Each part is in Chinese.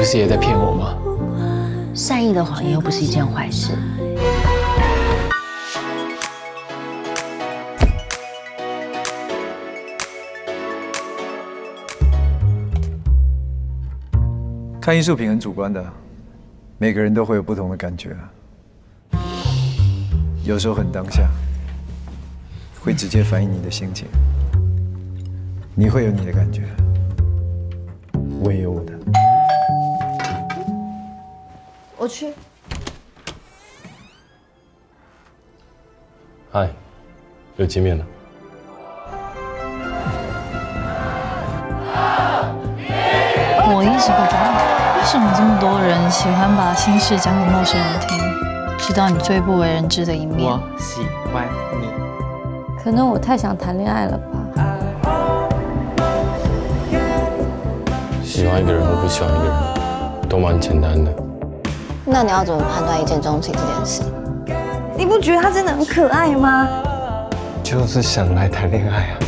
不是也在骗我吗？善意的谎言又不是一件坏事。看艺术品很主观的，每个人都会有不同的感觉。有时候很当下，会直接反映你的心情。你会有你的感觉，我也有我的。我去。嗨，又见面了。我一直不懂，为什么这么多人喜欢把心事讲给陌生人听，知道你最不为人知的一面。我喜欢你。可能我太想谈恋爱了吧。喜欢一个人或不喜欢一个人，都蛮简单的。那你要怎么判断一见钟情这件事？你不觉得他真的很可爱吗？就是想来谈恋爱啊。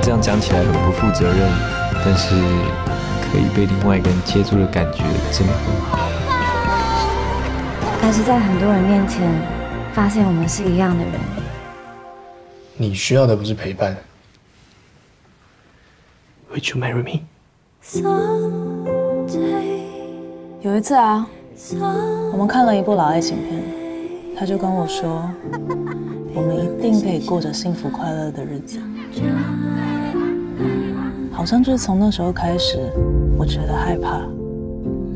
这样讲起来很不负责任，但是可以被另外一个人接住的感觉真的很好。但是在很多人面前，发现我们是一样的人。你需要的不是陪伴。Would you marry me？有一次啊，我们看了一部老爱情片，他就跟我说，我们一定可以过着幸福快乐的日子。好像就是从那时候开始，我觉得害怕。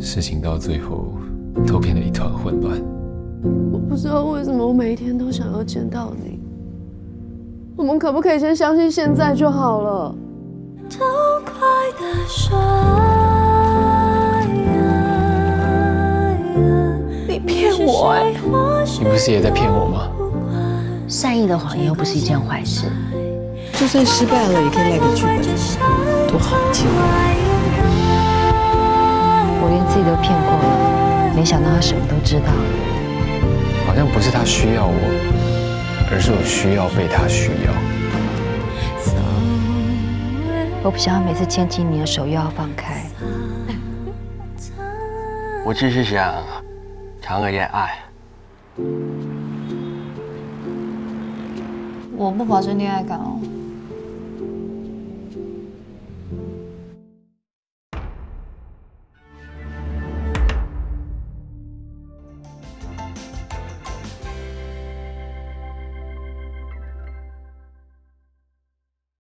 事情到最后都变得一团混乱。我不知道为什么我每一天都想要见到你。我们可不可以先相信现在就好了？你骗我哎！你不是也在骗我吗？善意的谎言又不是一件坏事。就算失败了，也可以赖个剧本，多好听！我连自己都骗过了，没想到他什么都知道。好像不是他需要我，而是我需要被他需要。我不想要每次牵起你的手又要放开。我只是想谈个恋爱。我不保证恋爱感哦。